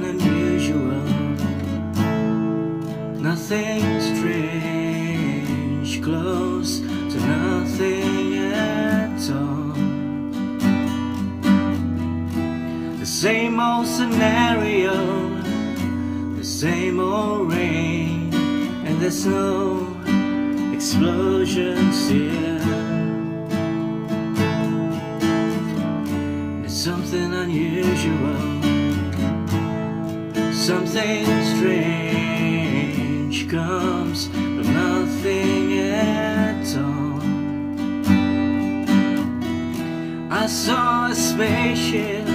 nothing unusual, nothing strange, close to nothing at all. The same old scenario, the same old rain, and there's no explosions here. It's something unusual, something strange comes from nothing at all. I saw a spaceship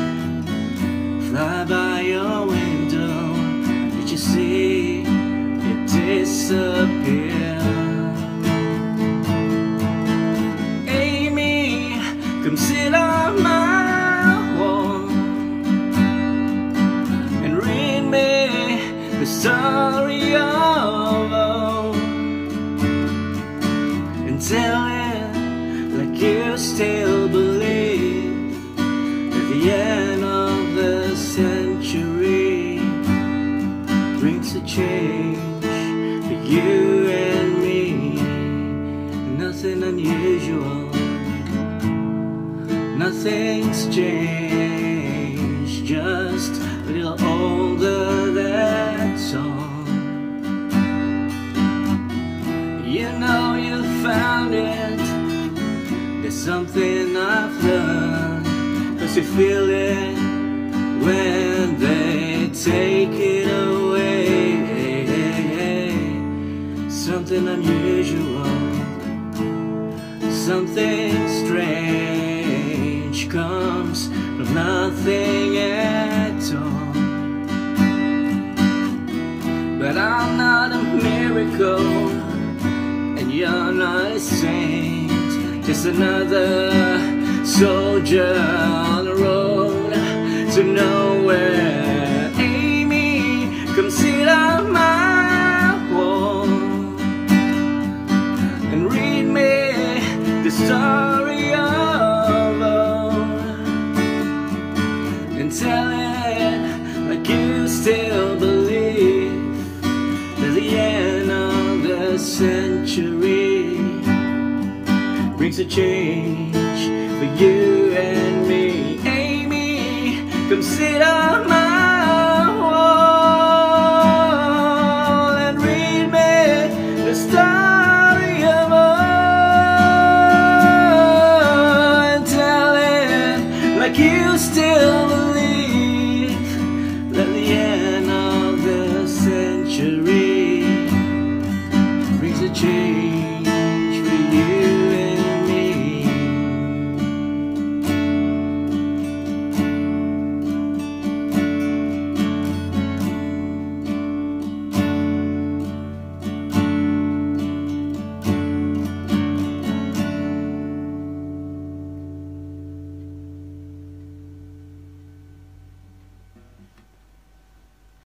fly by your window. Did you see me the story of old and tell it like you still believe at the end of the century brings a change for you and me. Nothing unusual, nothing's changed, just a little older, that's all. You know you found it, there's something I've learned, cause you feel it when they take it away. Something unusual, something strange comes from nothing at But I'm not a miracle, and you're not a saint, just another soldier on the road to nowhere. Century brings a change for you and me. Amie, come sit on my wall and read me the story of old and tell it like you still